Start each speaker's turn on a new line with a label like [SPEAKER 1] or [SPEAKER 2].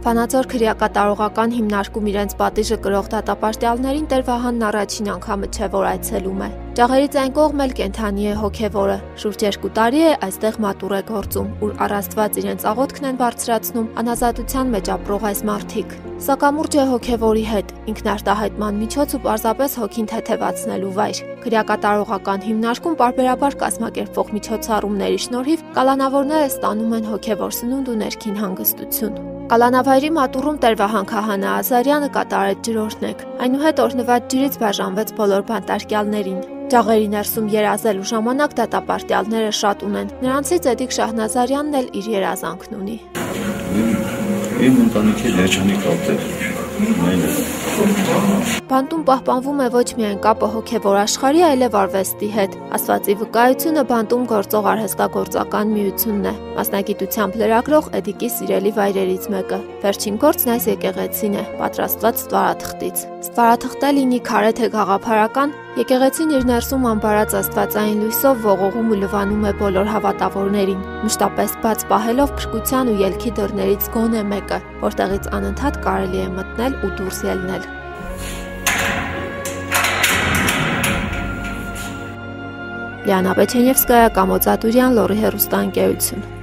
[SPEAKER 1] Վանաձոր քրեակատարողական հիմնարկում իրենց պատիժը կրող դատապարտյալներին Տեր Վահանն առաջին անգամը չէ, որ այցելում է։ Ճաղերից այն կողմ էլ կենթանի է հոգևորը։ Շուրջ երկու տարի է այստեղ մատուր է գործում, ուր առաստված իրենց աղոթքն են բարձրացնում անազատության մեջ ապրող այս մարդիկ։ Սա կամուրջ է հոգևորի հետ, ինքնարտահայտման միջոց ու պարզապես հոգին թեթևացնելու վայր։ Քրեակատարողական հիմնարկում պարբերաբար կազմակերպվող միջոցառումների շնորհիվ կալանավորները ստանում են հոգևոր սնունդ ու ներքին հանգստություն։ Կալանավայրի մատուրում Տեր-Վահան Քահանա Ազարյանը կատարեց ջրօրհնեք։ Այնուհետ օրհնված ջրից բաժանվեց բոլոր բանտարկյալներին։ Ճաղերի ներսում երազելու ժամանակ դատապարտյալները շատ ունեն։ Նրանցից Էդիկ Շահնազարյանն էլ իր երազանքն ունի։
[SPEAKER 2] Իմ ընտանիքի երջանիկ ապտեր
[SPEAKER 1] Բանտում պահպանվում է ոչ միայն կապը հոգևոր աշխարհի, այլև արվեստի հետ։ Աստվածի վկայությունը բանտում գործող արհեստագործական միությունն է։ Մասնագիտությամբ լրագրող Էդիկի սիրելի վայրերից մեկը։ Վերջին գործն այս եկեղեցին է, պատրաստված ստվարաթղթից։ Ստվարաթղթը լինի քարե թե գաղափարական, եկեղեցին իր ներսում ամբարած աստվածային լույսով ողողում ու լվանում է բոլոր հավատավորներին, մշտապես բաց պահելով փրկության ու ելքի դռներից գոնե մեկը, որտեղից անընդհատ կարելի է մտնել ու դուրս ելնել։ Լիանա Պեչենևսկայա, Կամոց Ատուրյան, Լորի հերոստանգերություն։